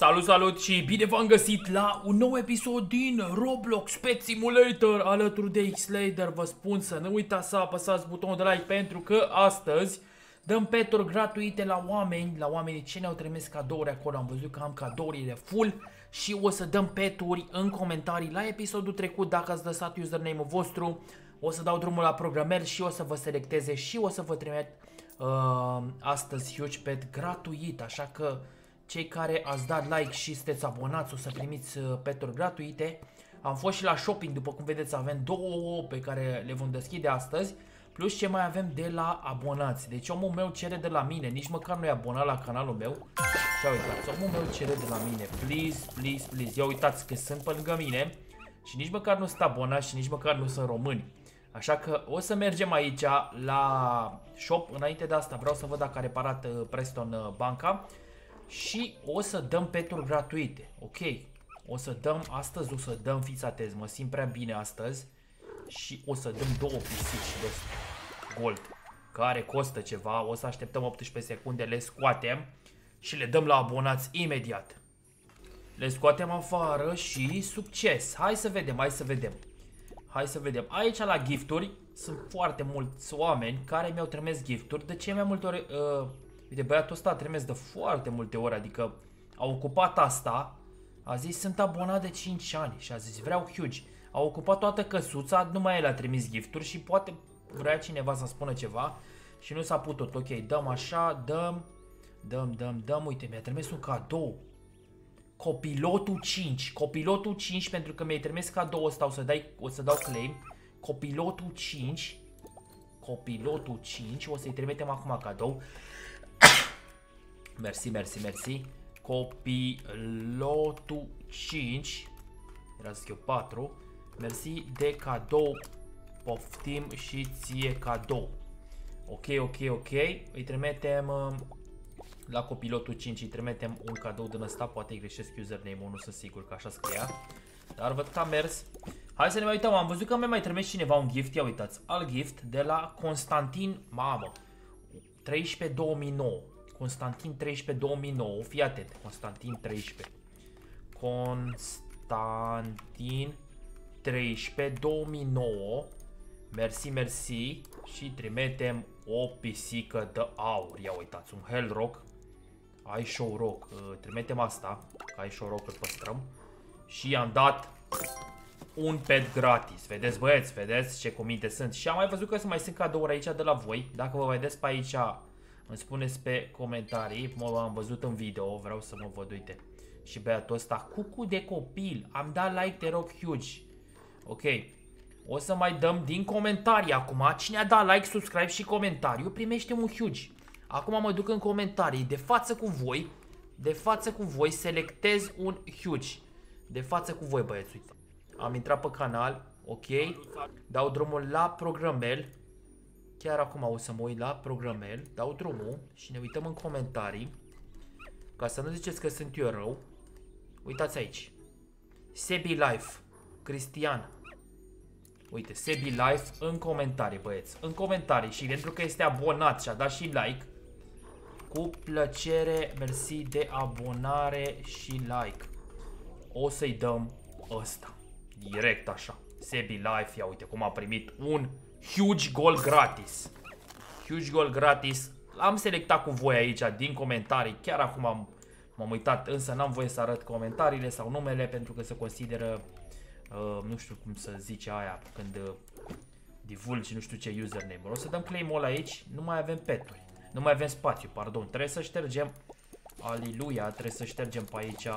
Salut, salut și bine v-am găsit la un nou episod din Roblox Pet Simulator alături de X-Lader. Vă spun să nu uitați să apăsați butonul de like pentru că astăzi dăm peturi gratuite la oameni, la oamenii ce ne-au trimis cadouri acolo. Am văzut că am cadourile full și o să dăm peturi în comentarii la episodul trecut dacă ați lăsat username-ul vostru. O să dau drumul la programel și o să vă selecteze și o să vă trimit uh, astăzi huge pet gratuit, așa că cei care ați dat like și sunteți abonați o să primiți uh, peturi gratuite. Am fost și la shopping, după cum vedeți avem două pe care le vom deschide astăzi, plus ce mai avem de la abonați. Deci omul meu cere de la mine, nici măcar nu e abonat la canalul meu. Și uitați, omul meu cere de la mine, please, please, please. Ia uitați că sunt pe lângă mine și nici măcar nu sunt abonat și nici măcar nu sunt români. Așa că o să mergem aici la shop. Înainte de asta vreau să văd dacă a reparat uh, Preston uh, banca. Și o să dăm peturi gratuite. Ok. O să dăm, astăzi o să dăm, fiți atenți, mă simt prea bine astăzi. Și o să dăm două pisici de gold. Care costă ceva. O să așteptăm 18 secunde, le scoatem. Și le dăm la abonați imediat. Le scoatem afară și succes. Hai să vedem, hai să vedem. Hai să vedem. Aici la gifturi sunt foarte mulți oameni care mi-au trimis gifturi. De ce mai multe ori... Uh, uite, băiatul ăsta a trimis de foarte multe ori. Adică a ocupat asta. A zis sunt abonat de 5 ani și a zis vreau huge. A ocupat toată căsuța, numai el a trimis gifturi și poate vrea cineva să spună ceva și nu s-a putut. Ok, dăm așa, dăm, dăm, dăm, dăm. Uite, mi-a trimis un cadou. Copilotul 5. Copilotul 5 pentru că mi-ai trimis cadou ăsta, o să, dai, o să dau claim. Copilotul 5. Copilotul 5. O să-i trimitem acum cadou. Mersi, mersi, mersi. Copilotul 5. Era să eu 4. Mersi de cadou. Poftim și ție cadou. Ok, ok, ok. Îi trimitem... Uh, la copilotul 5 îi trimitem un cadou din ăsta, poate îi greșesc username-ul, nu sunt sigur că așa scria. Dar văd că a mers. Hai să ne mai uităm, am văzut că mi-a mai trimis cineva un gift, ia uitați, alt gift de la Constantin, mamă, 13 2009. Constantin 13 2009, fii atent, Constantin 13. Constantin 13 2009. Mersi, mersi și trimitem o pisică de aur. Ia uitați, un Hellrock ai show rock. Uh, trimitem asta. Că ai show rock îl păstrăm. Și i-am dat un pet gratis. Vedeți băieți, vedeți ce cuminte sunt. Și am mai văzut că mai sunt cadouri aici de la voi. Dacă vă vedeți pe aici, îmi spuneți pe comentarii. Mă am văzut în video, vreau să mă văd, uite. Și băiatul ăsta, cucu de copil. Am dat like, te rog, huge. Ok. O să mai dăm din comentarii acum. Cine a dat like, subscribe și comentariu primește un huge. Acum mă duc în comentarii, de față cu voi, de față cu voi, selectez un huge. De față cu voi, băieți, uite. Am intrat pe canal, ok. Dau drumul la programel. Chiar acum o să mă uit la programel, dau drumul și ne uităm în comentarii. Ca să nu ziceți că sunt eu rău. Uitați aici. Sebi Life, Cristian. Uite, Sebi Life în comentarii, băieți. În comentarii și pentru că este abonat și a dat și like, cu plăcere, mersi de abonare și like. O să-i dăm ăsta. Direct așa. Sebi Life, ia uite cum a primit un huge gol gratis. Huge gol gratis. L-am selectat cu voi aici din comentarii. Chiar acum am m-am uitat, însă n-am voie să arăt comentariile sau numele pentru că se consideră, uh, nu știu cum să zice aia, când uh, divulgi nu știu ce username. O să dăm claim-ul aici, nu mai avem peturi. Nu mai avem spațiu, pardon. Trebuie să ștergem. Aliluia, trebuie să ștergem pe aici.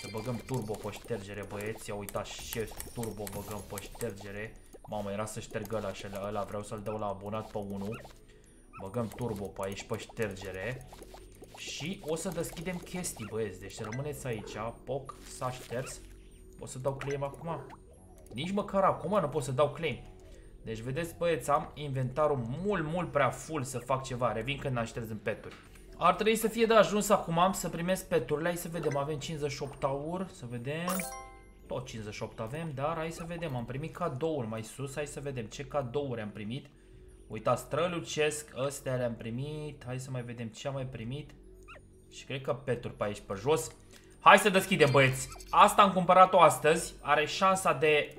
Să băgăm turbo pe ștergere, băieți. Ia uitați ce turbo băgăm pe ștergere. Mamă, era să șterg ăla și ăla. Vreau să-l dau la abonat pe 1. Băgăm turbo pe aici pe ștergere. Și o să deschidem chestii, băieți. Deci rămâneți aici. Poc, s-a șters. O să dau claim acum. Nici măcar acum nu pot să dau claim. Deci vedeți băieți, am inventarul mult, mult prea full să fac ceva. Revin când aștepți în peturi. Ar trebui să fie de ajuns acum am să primesc peturile. Hai să vedem, avem 58 aur, să vedem. Tot 58 avem, dar hai să vedem. Am primit cadouri mai sus, hai să vedem ce cadouri am primit. Uitați, strălucesc, astea le-am primit. Hai să mai vedem ce am mai primit. Și cred că peturi pe aici, pe jos. Hai să deschidem, băieți. Asta am cumpărat-o astăzi. Are șansa de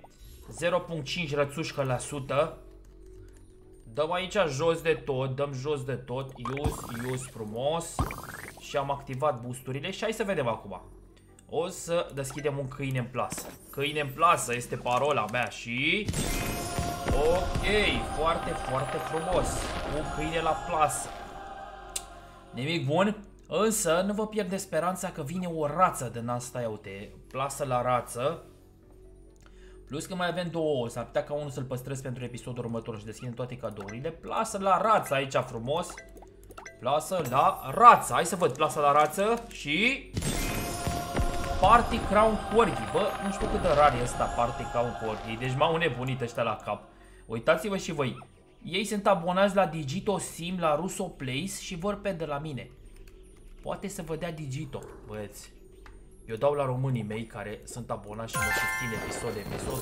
0.5 rățușcă la sută. Dăm aici jos de tot, dăm jos de tot. Use, use frumos. Și am activat boosturile și hai să vedem acum. O să deschidem un câine în plasă. Câine în plasă este parola mea și... Ok, foarte, foarte frumos. Un câine la plasă. Nimic bun, însă nu vă pierde speranța că vine o rață din asta, ia uite, plasă la rață. Plus că mai avem două, s-ar putea ca unul să-l păstrez pentru episodul următor și deschidem toate cadourile. Plasă la rață aici frumos. Plasă la rață. Hai să văd plasă la rață și... Party Crown Corgi. Bă, nu știu cât de rar e ăsta Party Crown Corgi. Deci m-au nebunit ăștia la cap. Uitați-vă și voi. Ei sunt abonați la Digito Sim, la Russo Place și vor pe de la mine. Poate să vă dea Digito, băieți. Eu dau la românii mei care sunt abonați și mă susțin episod de episod.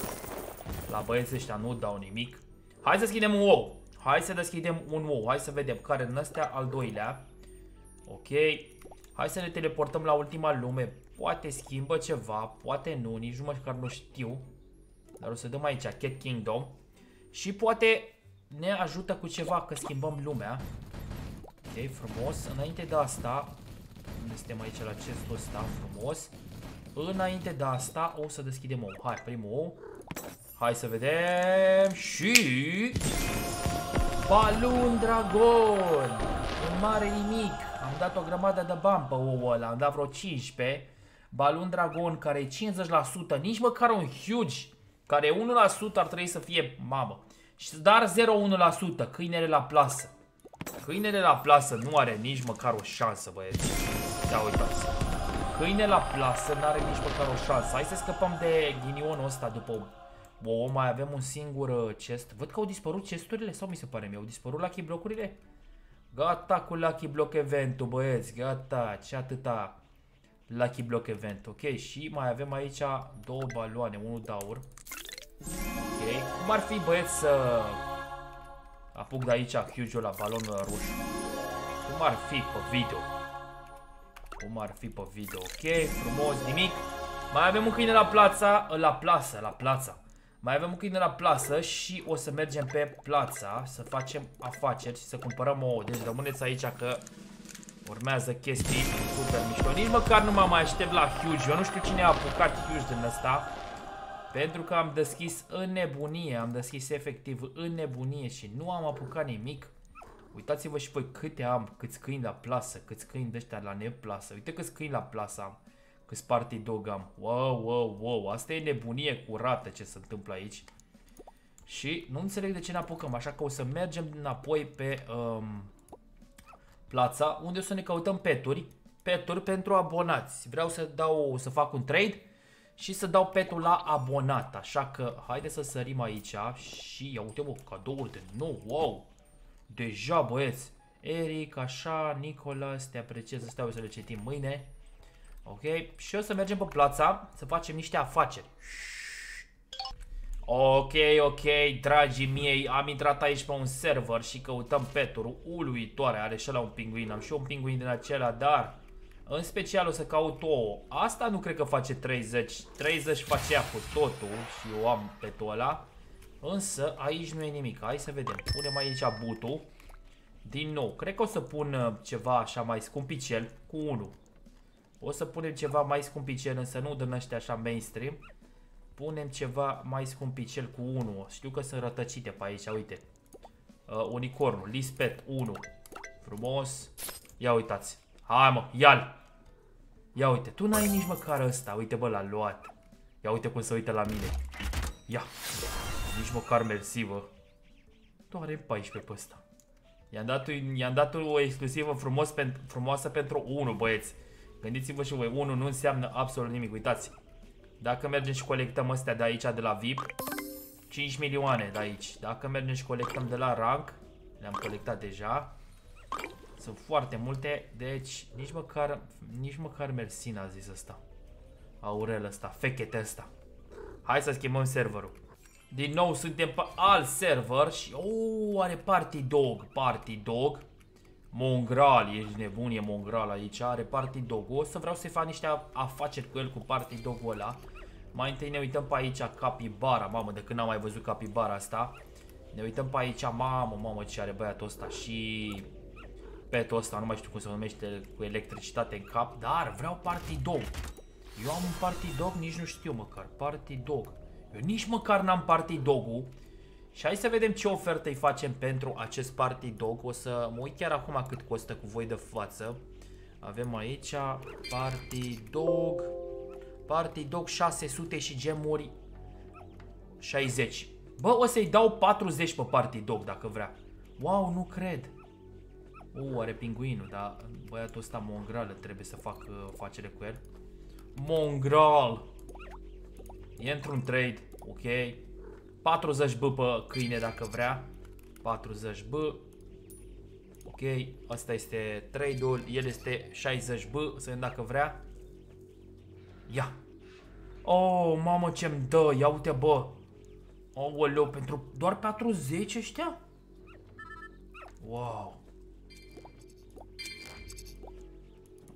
La băieții ăștia nu dau nimic. Hai să deschidem un ou. Hai să deschidem un ou. Hai să vedem care în astea al doilea. Ok. Hai să ne teleportăm la ultima lume. Poate schimbă ceva, poate nu, nici nu măcar nu știu. Dar o să dăm aici Cat Kingdom. Și poate ne ajută cu ceva că schimbăm lumea. Ok, frumos. Înainte de asta, unde suntem aici la chestul ăsta, frumos. Înainte de asta o să deschidem ou. Hai, primul ou. Hai să vedem și... Balun Dragon! Un mare nimic. Am dat o grămadă de bani pe ouă ăla, am dat vreo 15. Balun Dragon care e 50%, nici măcar un huge, care 1% ar trebui să fie mamă. Dar 0,1%, câinele la plasă. Câinele la plasă nu are nici măcar o șansă, băieți. Ia uitați. Câine la plasă nu are nici măcar o șansă. Hai să scăpăm de ghinionul ăsta după o, mai avem un singur uh, chest. Văd că au dispărut chesturile sau mi se pare mie? Au dispărut lucky blocurile? Gata cu lucky block eventul, băieți. Gata. Ce atâta lucky block event. Ok, și mai avem aici două baloane. Unul de aur. Ok. Cum ar fi, băieți, să apuc de aici huge la balonul roșu? Cum ar fi pe video? Cum ar fi pe video? Ok, frumos, nimic. Mai avem un câine la plața, la plasă, la plața. Mai avem un câine la plasă și o să mergem pe plața să facem afaceri și să cumpărăm o. Deci rămâneți aici că urmează chestii super mișto. Nici măcar nu m-am mai aștept la huge. Eu nu știu cine a apucat huge din ăsta. Pentru că am deschis în nebunie, am deschis efectiv în nebunie și nu am apucat nimic. Uitați-vă și voi câte am, câți câini la plasă, câți câini de ăștia la neplasă. Uite câți câini la plasă am, câți party dog am. Wow, wow, wow, asta e nebunie curată ce se întâmplă aici. Și nu înțeleg de ce ne apucăm, așa că o să mergem înapoi pe um, plața, unde o să ne căutăm peturi. Peturi pentru abonați. Vreau să dau, să fac un trade și să dau petul la abonat. Așa că haide să sărim aici și ia uite mă, cadouri de nou, wow! Deja băieți, Eric, așa, Nicolas, te apreciez, stai să le citim mâine. Ok, și o să mergem pe plața să facem niște afaceri. Ok, ok, dragii miei, am intrat aici pe un server și căutăm peturi uluitoare. Are și la un pinguin, am și un pinguin din acela, dar în special o să caut o. Asta nu cred că face 30. 30 face ea cu totul și eu am petul ăla. Însă aici nu e nimic. Hai să vedem. Punem aici butul. Din nou, cred că o să pun uh, ceva așa mai scumpicel cu 1. O să punem ceva mai scumpicel, însă nu din ăștia așa mainstream. Punem ceva mai scumpicel cu 1. Știu că sunt rătăcite pe aici, uite. Uh, unicornul, lispet 1. Frumos. Ia uitați. Hai mă, ia-l. Ia uite, tu n-ai nici măcar ăsta. Uite bă, l-a luat. Ia uite cum se uită la mine. Ia. Nici măcar mersi, bă. Doar 14 pe ăsta. I-am dat, i dat o exclusivă frumos pen, frumoasă pentru 1, băieți. Gândiți-vă și voi, 1 nu înseamnă absolut nimic, uitați. Dacă mergem și colectăm astea de aici, de la VIP, 5 milioane de aici. Dacă mergem și colectăm de la rank, le-am colectat deja. Sunt foarte multe, deci nici măcar, nici măcar mersi n-a zis ăsta. Aurel ăsta, fechete ăsta. Hai să schimbăm serverul. Din nou suntem pe alt server și... Oh, are Party Dog, Party Dog. Mongral, ești nebun, e Mongral aici, are Party Dog. O să vreau să fac niște afaceri cu el, cu Party Dog-ul ăla. Mai întâi ne uităm pe aici Capibara, mamă, de când n-am mai văzut Capibara asta. Ne uităm pe aici, mamă, mamă, ce are băiatul ăsta și petul ăsta, nu mai știu cum se numește, cu electricitate în cap, dar vreau Party Dog. Eu am un Party Dog, nici nu știu măcar, Party Dog. Eu nici măcar n-am Party Dog-ul. Și hai să vedem ce ofertă îi facem pentru acest Party Dog. O să mă uit chiar acum cât costă cu voi de față. Avem aici Party Dog. Party Dog 600 și gemuri 60. Bă, o să-i dau 40 pe Party Dog dacă vrea. Wow, nu cred. U, are pinguinul, dar băiatul ăsta mongral trebuie să fac uh, facere cu el. Mongral! E într-un trade, ok. 40 B pe câine dacă vrea. 40 B. Ok, asta este trade-ul, el este 60 B, să vedem dacă vrea. Ia. Oh, mamă ce-mi dă, ia uite bă. Oh, pentru doar 40 ăștia? Wow.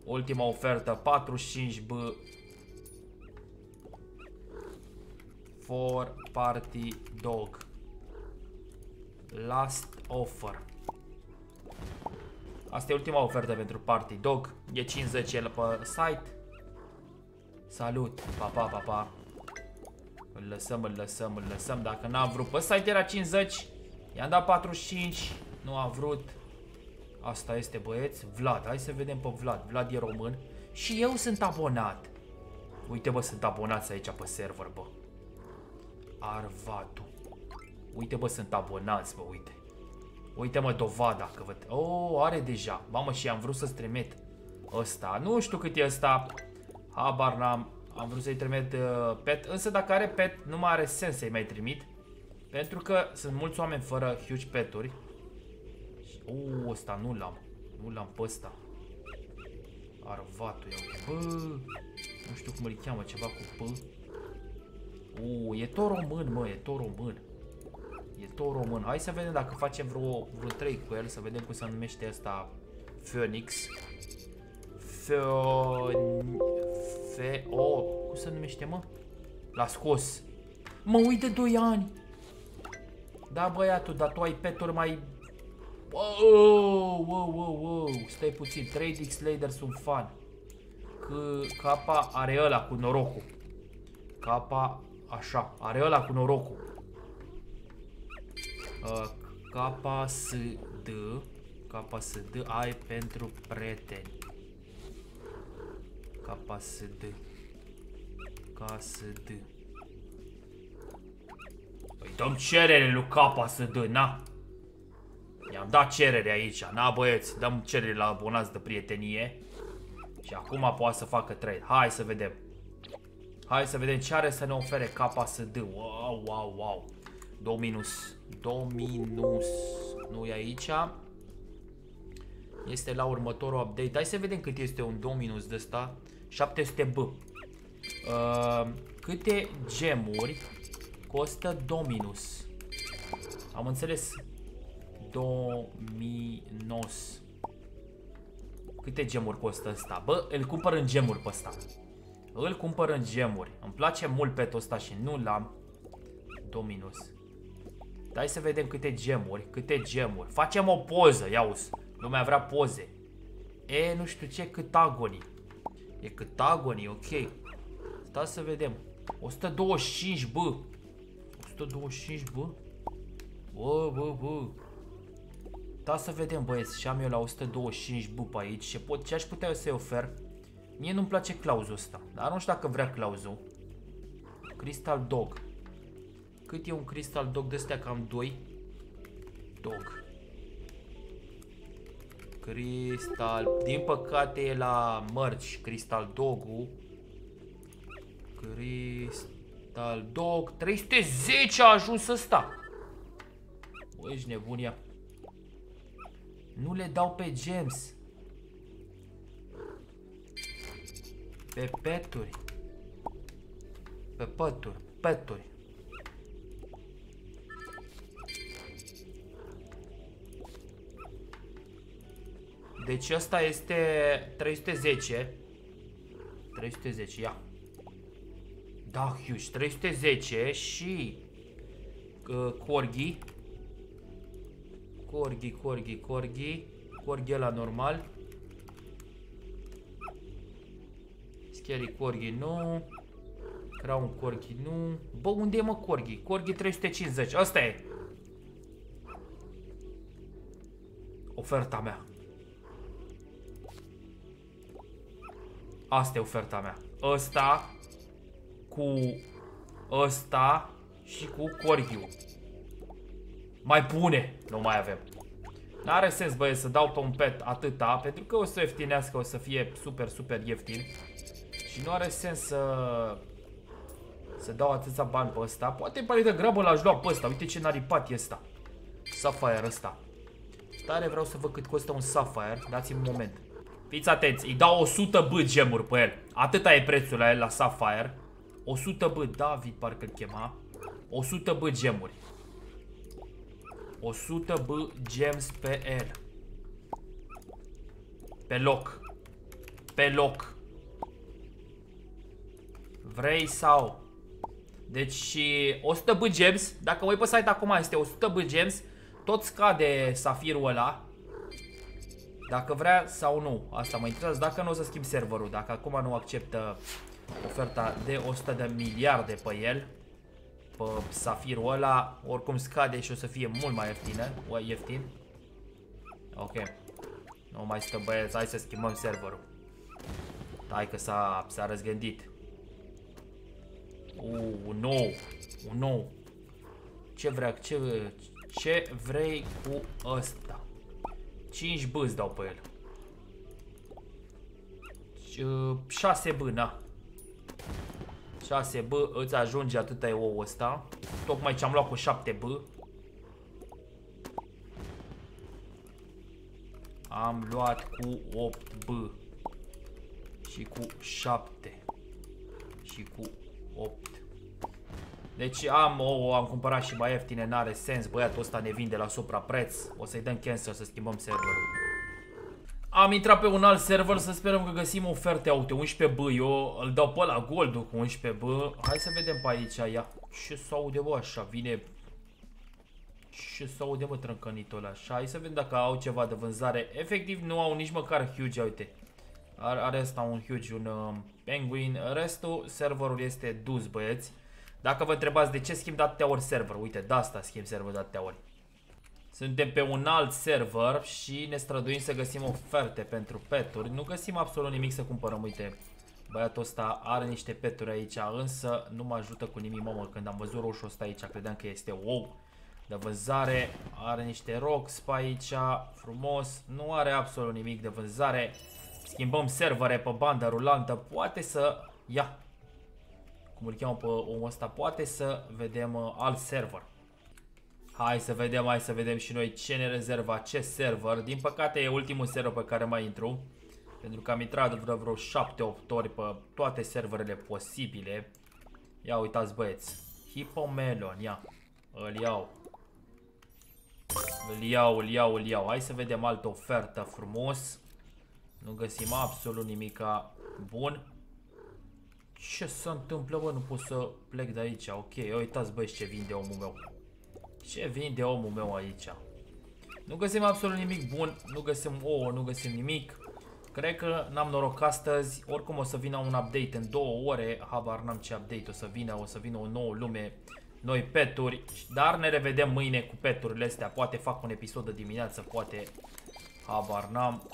Ultima ofertă, 45 B. For party dog. Last offer. Asta e ultima ofertă pentru party dog. E 50 el pe site. Salut. Pa, pa, pa, pa. Îl lăsăm, îl lăsăm, îl lăsăm. Dacă n-a vrut. Pe site era 50. I-am dat 45. Nu a vrut. Asta este băieți. Vlad. Hai să vedem pe Vlad. Vlad e român. Și eu sunt abonat. Uite bă, sunt abonați aici pe server, bă. Arvatu. Uite bă, sunt abonați, bă, uite. Uite mă, dovada că văd. Oh, are deja. Mamă, și am vrut să-ți trimit ăsta. Nu știu cât e ăsta. Habar n-am. Am vrut să-i trimit uh, pet. Însă dacă are pet, nu mai are sens să-i mai trimit. Pentru că sunt mulți oameni fără huge peturi. Oh, ăsta nu l-am. Nu l-am pe ăsta. Arvatul, ia Bă, nu știu cum îl cheamă, ceva cu P. Uh, e tot român, mă, e tot român. E tot român. Hai să vedem dacă facem vreo, vreo 3 cu el, să vedem cum se numește asta Phoenix. Fe... Oh, cum se numește, mă? L-a scos. Mă uit de 2 ani. Da, băiatul, dar tu ai peturi mai Wow, wow, wow, wow, stai puțin, 3D Slader sunt fan. Că capa are ăla cu norocul. Capa, așa, are ăla cu norocul. Uh, capa S, D, capa S, D, ai pentru prieteni. Capa S, D. Ca S, D. Păi dăm cerere lui capa S, D, na. I-am dat cerere aici. Na băieți, dăm cerere la abonați de prietenie. Și acum poate să facă trade. Hai să vedem. Hai să vedem ce are să ne ofere KSD. Wow, wow, wow. Dominus. Dominus. Nu e aici. Este la următorul update. Hai să vedem cât este un Dominus de ăsta. 700B. Uh, câte gemuri costă Dominus? Am înțeles Dominos. Câte gemuri costă ăsta? Bă, îl cumpăr în gemuri pe ăsta. Îl cumpăr în gemuri. Îmi place mult pe ăsta și nu l-am. Dominus. Dai să vedem câte gemuri, câte gemuri. Facem o poză, iauzi. Lumea vrea poze. E, nu știu ce, cât agonii. E cât agonii, ok. Stai să vedem. 125, bă. 125, bă. Bă, bă, bă. Da să vedem băieți, și am eu la 125 bup aici și pot, ce aș putea eu să-i ofer? Mie nu-mi place clauzul ăsta, dar nu știu dacă vrea clauzul. Crystal Dog. Cât e un Crystal Dog de astea? Cam 2. Dog. Crystal. Din păcate e la mărci Crystal Dog-ul. Crystal Dog. 310 a ajuns ăsta. Bă, ești nebunia. Nu le dau pe gems. Pe peturi. Pe pături. Peturi. Deci ăsta este 310. 310, ia. Da, huge. 310 și uh, corgi. Corgi, corgi, corgi. Corgi la normal. Scary corgi nu. Crown corgi nu. Bă, unde e mă corgi? Corgi 350. Asta e. Oferta mea. Asta e oferta mea. Ăsta cu ăsta și cu corghiu. Mai pune. Nu mai avem. N-are sens, băie, să dau pe un pet atâta, pentru că o să ieftinească, o să fie super, super ieftin. Și nu are sens să... Să dau atâția bani pe ăsta. Poate pare de grabă l-aș lua pe ăsta. Uite ce naripat e ăsta. Sapphire ăsta. Tare vreau să văd cât costă un Sapphire. Dați-mi un moment. Fiți atenți, îi dau 100 B gemuri pe el. Atâta e prețul la el, la Sapphire. 100 B, David parcă îl chema. 100 B gemuri. 100 B gems pe el. Pe loc. Pe loc. Vrei sau? Deci și 100 B gems, dacă mă uit pe site acum este 100 B gems, tot scade safirul ăla. Dacă vrea sau nu, asta mă interesează. Dacă nu o să schimb serverul, dacă acum nu acceptă oferta de 100 de miliarde pe el, pe safirul ăla, oricum scade și o să fie mult mai ieftină, ieftin. Ok. Nu mai stă băieți, hai să schimbăm serverul. Hai că s-a răzgândit. Uuu, un nou, un nou. Ce vrea, ce, ce vrei cu ăsta? 5 B îți dau pe el. 6 B, na. 6 B, îți ajunge atâta e ou ăsta. Tocmai ce am luat cu 7 B. Am luat cu 8 B. Și cu 7. Și cu 8. Deci am ouă, am cumpărat și mai ieftine, n-are sens, băiatul ăsta ne vinde la suprapreț. O să-i dăm cancel să schimbăm serverul. Am intrat pe un alt server să sperăm că găsim oferte aute, 11 b, eu îl dau pe la gold cu 11 b. Hai să vedem pe aici, ia. Ce s aude bă așa, vine... Ce s aude bă trâncănitul ăla așa, hai să vedem dacă au ceva de vânzare. Efectiv nu au nici măcar huge, uite. Are, are asta un huge, un uh, penguin, restul serverul este dus băieți. Dacă vă întrebați de ce schimb de atâtea ori server, uite, de asta schimb server de atâtea ori. Suntem pe un alt server și ne străduim să găsim oferte pentru peturi. Nu găsim absolut nimic să cumpărăm, uite. Băiatul ăsta are niște peturi aici, însă nu mă ajută cu nimic, mamă. Când am văzut roșul ăsta aici, credeam că este wow de vânzare. Are niște rocks pe aici, frumos. Nu are absolut nimic de vânzare. Schimbăm servere pe bandă rulantă. Poate să... Ia, cum îl cheamă pe omul ăsta, poate să vedem uh, alt server. Hai să vedem, hai să vedem și noi ce ne rezervă acest server. Din păcate e ultimul server pe care mai intru. Pentru că am intrat vreo, vreo 7-8 ori pe toate serverele posibile. Ia uitați băieți. Hippomelon, ia. Îl iau. Îl iau, îl iau, îl iau. Hai să vedem altă ofertă frumos. Nu găsim absolut nimica bun. Ce se întâmplă, bă? Nu pot să plec de aici. Ok, uitați, băi, ce vinde omul meu. Ce vinde omul meu aici? Nu găsim absolut nimic bun, nu găsim ouă, nu găsim nimic. Cred că n-am noroc astăzi, oricum o să vină un update în două ore, habar n-am ce update o să vină, o să vină o nouă lume, noi peturi, dar ne revedem mâine cu peturile astea, poate fac un episod de dimineață, poate, habar n-am.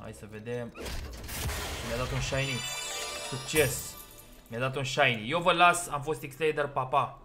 Hai să vedem. Mi-a dat un shiny. Succes! Mi-a dat un shiny. Eu vă las, am fost Xlader, pa, pa!